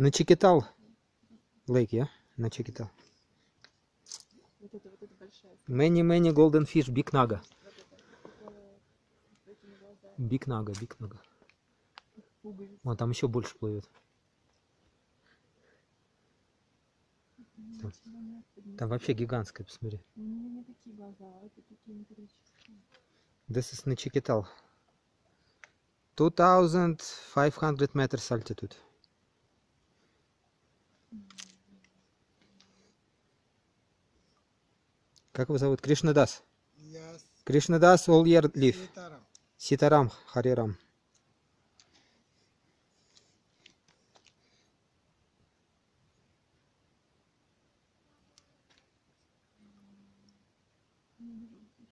На Чикитал Лейк, я? На это. Такое с этими глазами. Big naga, big naga. Пуговицы. Вон там еще больше плывет. Там. Там вообще гигантская, посмотри. У меня не такие глаза, а это такие металлические. This is Начикитал. 2500 meters altitude. Как его зовут? Кришнадас. Кришнадас Ольерлиф. Ситарам. Ситарам Харирам. Mm-hmm.